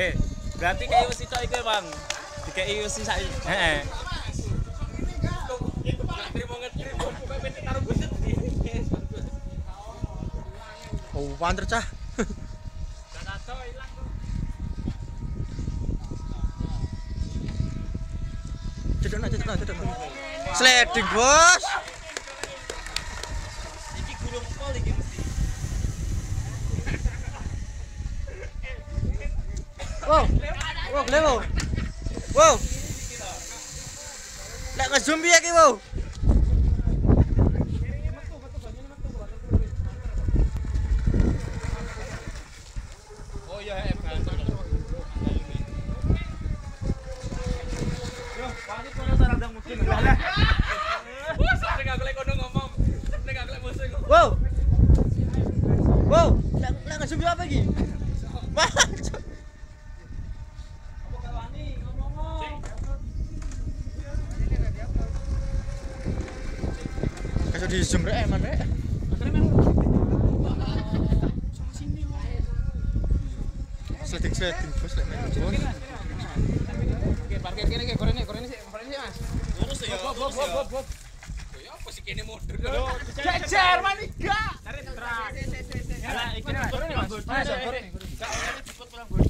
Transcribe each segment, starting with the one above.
Eh, berarti kayak wis tok iku, Bang. Dikei wis sak. Heeh. Oh, panter cah. Cedok nak, cedok nak, cedok nak. Sliding, Bos. Iki gurung pol iki mesti. Wow. Wow, gele wow. Wow. Lek ngezoom piye iki, wow? Oh iya, em kantor. Yo, panik kono sarandang mungkin. Wes, nek aku lek kono ngomong. Nek aku lek musuh ngomong. Wow. Wow, lek lek ngezoom piye apa iki? Mahal. Cuk. Apa gak wani ngomong? Kasih di zoom rek, man rek. Sliding sliding bos lek main bos. Oke, parkir kene iki, korene, korene sih, korene sih, Mas. Lurus ya. Bob, bob, bob, bob, bob. Ya apa sih kene maniga. Ya, iki Mas, korene, Mas. Mas, korene. Gak pulang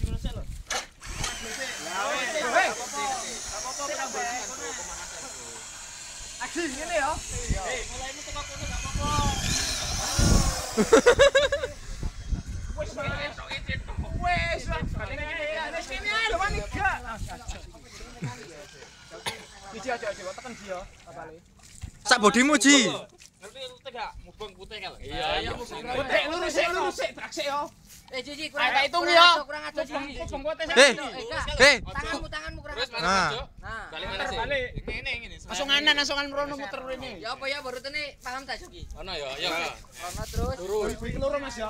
Wes, wes. Wes kene ae lho maniga. Iki aja aja tekan dia, apale. Sak bodimu ji. Ngerti lu gak mubeng putih kalau. Iya, iya mubeng. Putih lurus sik, lurus sik, traksik yo. Eh Ayo, tak hitung kurang ya. aja, kurang aja kote Eh. sik. Eh, Kak, Hei, tanganmu tanganmu kurang Terus mana Nah. Nah, Balik mana sih? Balik. Ngene ngene. Langsung anan, langsung muter rene. ya apa ya baru tene paham tak Joki? Ono ya, ya. Karena terus Lurus. Iki loro Mas ya.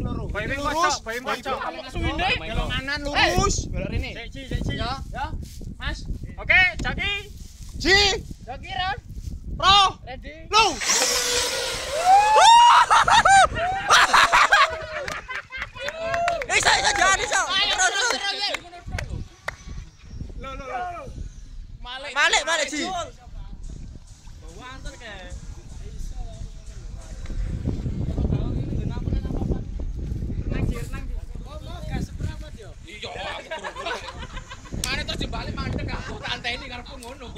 Loro. Bayi Iki kocok, lurus. bayi kocok. Langsung ini. Belok kanan lurus. Belok rene. ya Ya. Mas. Oke, Jaki. Ji. Joki Ron. Pro. Ready? Lu. Dibalik mandek aku tak anteni karepku ngono.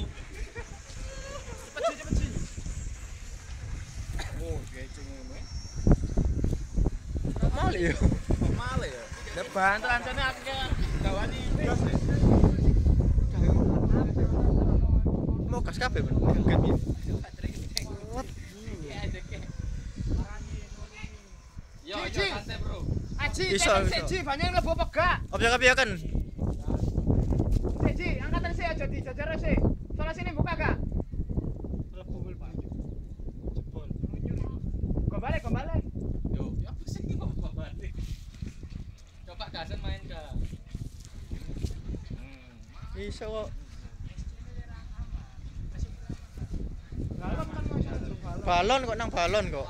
Malik yo. Male ya. Depan tuh ancane aku gawani deh. Mau gas kabeh ben. Gaget piye? Yo, yo santai, Bro. Aji, Iso, tekan iso. sik, Ji, banyak mlebu apa gak? Objek apa ya kan? Sik, Ji, angkatan sik aja di jajar sik. Soalnya sini buka gak? Kembali, kembali. Yo, ya apa sih balik? Coba gasen main ke. Hmm. Kok. Kan. Balon kok nang balon kok.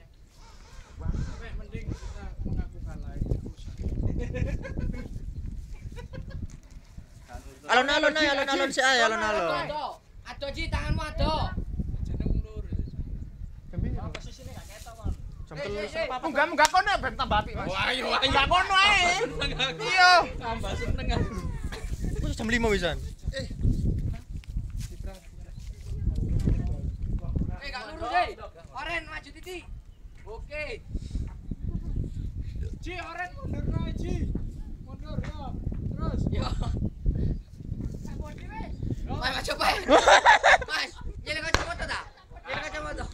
Alon-alon ae, alon-alon sik ae, alon-alon. Ado. Ji, tanganmu ado. Jam Eh, telu. eh, eh. Munggah munggah kono ben tambah apik, Mas. Wah, ayo. Munggah kono ae. Iya. Tambah seneng. Wis jam 5 wisan. Eh, gak lurus, eh. Oren maju titik. Oke. Ji, oren mundur nae, Ji. Mundur ya. Terus. Yo. Mas, Vai, vai, vai. Vai, ele vai te botar. Ele vai te botar.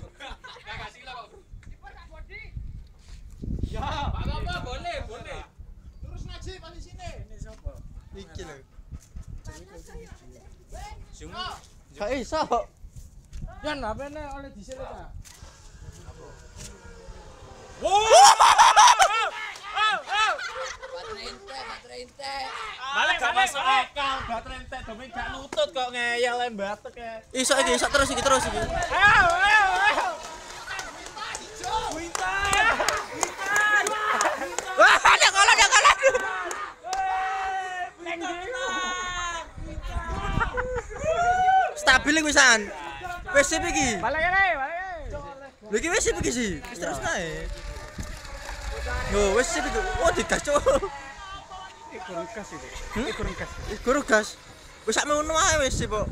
Ya, apa boleh, boleh. Terus nasi paling sini. Ini siapa? Ikil. Cuma. Kaiso. Jangan apa nih oleh di sini ta. Wah! Ente, baterai ente. Balik balik balik. Baterai entek domen gak nutut kok ngeyel em batek ya. Iso iki, iso terus iki terus iki. Ayo ayo ayo. Wah, ada kolon, ada kolon. Stabil iki wisan. Wis sip iki. Balik ini, balik ini. Lho iki wis sip iki sih. Wis terus nae. Yo, wis iki. Oh, digas cuk. Kurang kas itu. Hmm? Kurang kas. Ih, guru gas. Wis sak ngono ae wis kok.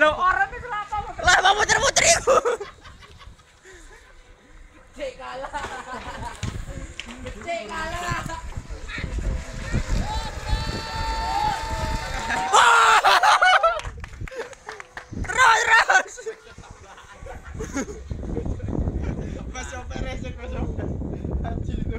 Lo orang itu kenapa? Lah, mau muter-muter iku. Cek kalah. Cek kalah. Terus, terus. Mas Perez, Mas Perez.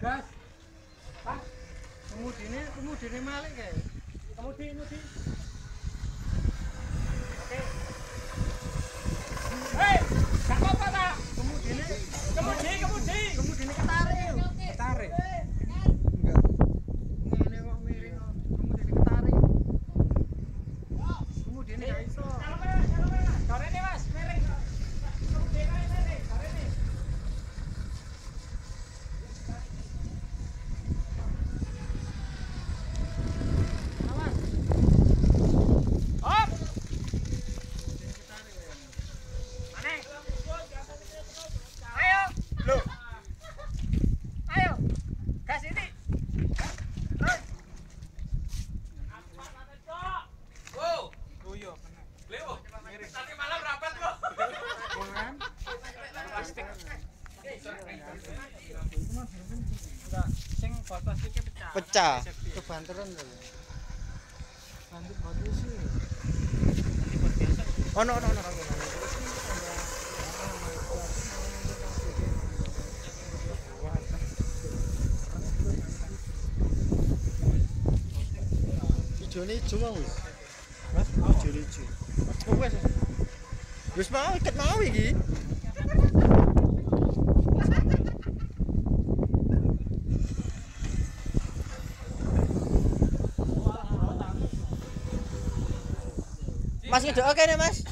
Gas. Pak. Kemudine, kemudine malik kae. Kemudi, kemudi. ठीक kaca. Ono ono ono. Ijone ijo mau. Hah? Ijo ijo. Wes. Wis mau iket mau iki. Mas ngedok oke nih, Mas.